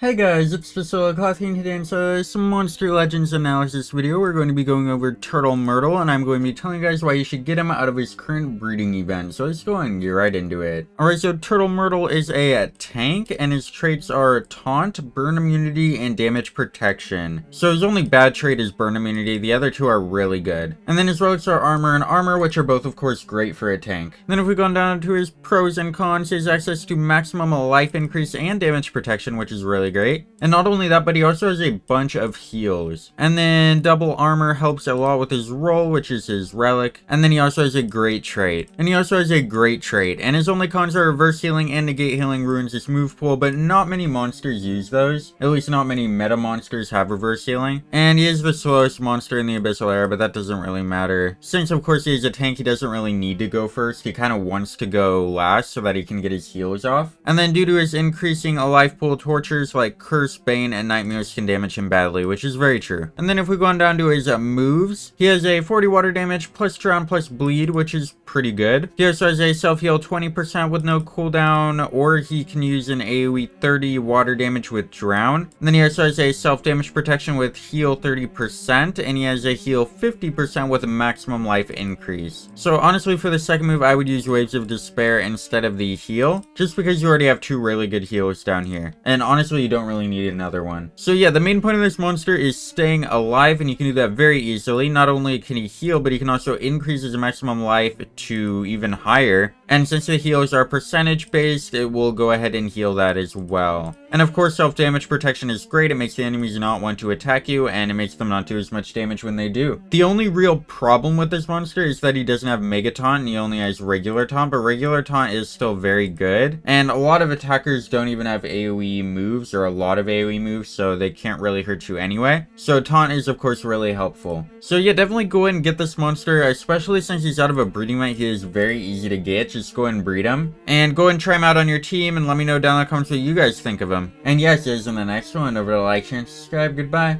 Hey guys, it's Priscilla Coffee, and today in so some Monster Legends analysis video. We're going to be going over Turtle Murtle, and I'm going to be telling you guys why you should get him out of his current breeding event. So let's go and get right into it. Alright, so Turtle Murtle is a tank, and his traits are Taunt, Burn Immunity, and Damage Protection. So his only bad trait is Burn Immunity, the other two are really good. And then his relics are Armor and Armor, which are both of course great for a tank. Then if we go down to his pros and cons, has access to maximum life increase and damage protection, which is really really great. And not only that, but he also has a bunch of heals. And then double armor helps a lot with his roll, which is his relic. And then he also has a great trait. And he also has a great trait. And his only cons are reverse healing and negate healing ruins his move pool, but not many monsters use those. At least not many meta monsters have reverse healing. And he is the slowest monster in the Abyssal Era, but that doesn't really matter. Since of course he is a tank, he doesn't really need to go first. He kind of wants to go last so that he can get his heals off. And then due to his increasing a life pool torturers, like Curse, Bane, and Nightmares can damage him badly, which is very true. And then if we go on down to his uh, moves, he has a 40 water damage, plus drown, plus bleed, which is pretty good. He also has a self-heal 20% with no cooldown, or he can use an AoE 30 water damage with drown. And then he also has a self-damage protection with heal 30%, and he has a heal 50% with a maximum life increase. So honestly, for the second move, I would use Waves of Despair instead of the heal, just because you already have two really good healers down here. And honestly, you don't really need another one. So yeah, the main point of this monster is staying alive, and you can do that very easily. Not only can he heal, but he can also increase his maximum life to even higher. And since the heals are percentage based, it will go ahead and heal that as well. And of course, self-damage protection is great. It makes the enemies not want to attack you, and it makes them not do as much damage when they do. The only real problem with this monster is that he doesn't have Mega Taunt, and he only has Regular Taunt, but Regular Taunt is still very good. And a lot of attackers don't even have AoE moves, or a lot of AoE moves, so they can't really hurt you anyway. So Taunt is, of course, really helpful. So yeah, definitely go ahead and get this monster, especially since he's out of a breeding mate. He is very easy to get. Just go ahead and breed him. And go ahead and try him out on your team, and let me know down in the comments what you guys think of him. And yes, there's in the next one. Over to like, share, and subscribe. Goodbye.